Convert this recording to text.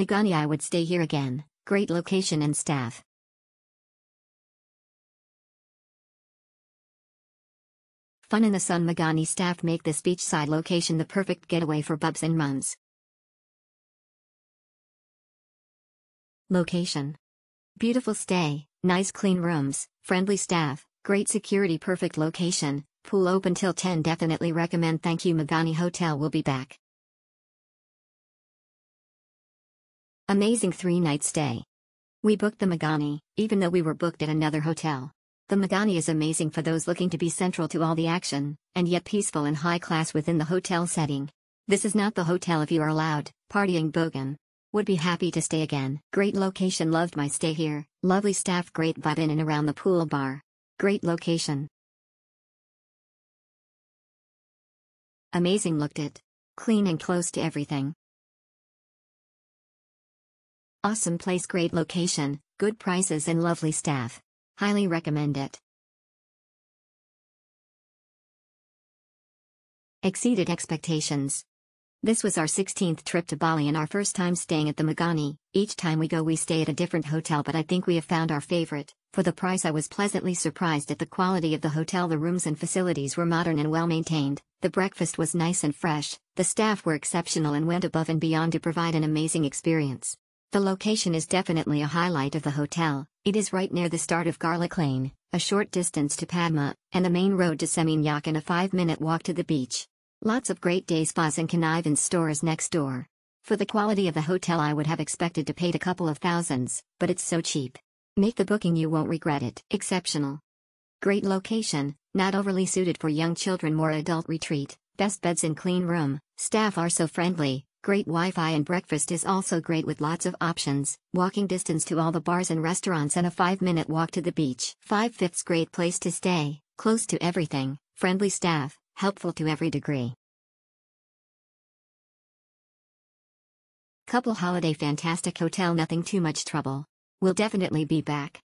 Magani I would stay here again, great location and staff. Fun in the Sun Magani staff make this beachside location the perfect getaway for bubs and mums. Location. Beautiful stay, nice clean rooms, friendly staff, great security perfect location, pool open till 10 definitely recommend. Thank you Magani Hotel. Will be back. Amazing 3 night stay. We booked the Magani, even though we were booked at another hotel. The Magani is amazing for those looking to be central to all the action, and yet peaceful and high class within the hotel setting. This is not the hotel if you are allowed, partying bogan. Would be happy to stay again. Great location loved my stay here, lovely staff great vibe in and around the pool bar. Great location. Amazing looked it. Clean and close to everything. Awesome place great location, good prices and lovely staff. Highly recommend it. Exceeded expectations. This was our 16th trip to Bali and our first time staying at the Magani. Each time we go we stay at a different hotel but I think we have found our favorite. For the price I was pleasantly surprised at the quality of the hotel the rooms and facilities were modern and well maintained, the breakfast was nice and fresh, the staff were exceptional and went above and beyond to provide an amazing experience. The location is definitely a highlight of the hotel, it is right near the start of Garlic Lane, a short distance to Padma, and the main road to Seminyak and a 5-minute walk to the beach. Lots of great day spas and connivance stores next door. For the quality of the hotel I would have expected to pay a couple of thousands, but it's so cheap. Make the booking you won't regret it. Exceptional. Great location, not overly suited for young children more adult retreat, best beds and clean room, staff are so friendly, Great Wi-Fi and breakfast is also great with lots of options, walking distance to all the bars and restaurants and a 5-minute walk to the beach. 5 fifths great place to stay, close to everything, friendly staff, helpful to every degree. Couple holiday fantastic hotel nothing too much trouble. We'll definitely be back.